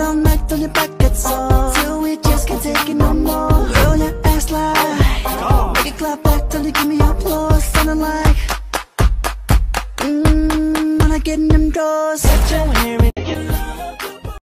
on back, that's all. Till we just can't take it no more. Roll your ass like Make it clap back till you give me applause. Sounding like Mmm, when I get in them doors? Set your hair